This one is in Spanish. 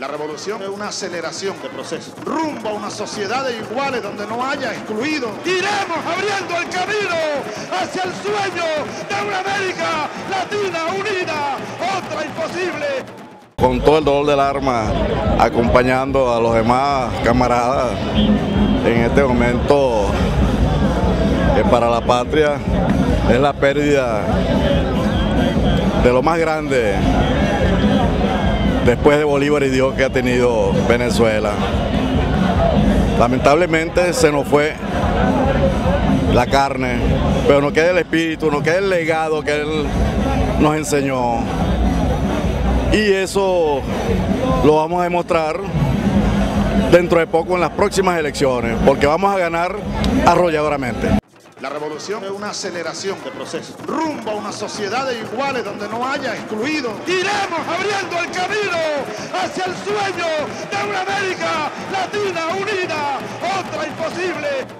La revolución es una aceleración de procesos, rumbo a una sociedad de iguales donde no haya excluidos. Iremos abriendo el camino hacia el sueño de una América Latina unida, otra imposible. Con todo el dolor del arma, acompañando a los demás camaradas en este momento que para la patria es la pérdida de lo más grande después de Bolívar y Dios que ha tenido Venezuela. Lamentablemente se nos fue la carne, pero nos queda el espíritu, nos queda el legado que él nos enseñó. Y eso lo vamos a demostrar dentro de poco en las próximas elecciones, porque vamos a ganar arrolladoramente. La revolución es una aceleración de procesos, rumbo a una sociedad de iguales donde no haya excluidos. Iremos abriendo el camino hacia el sueño de una América Latina unida, otra imposible.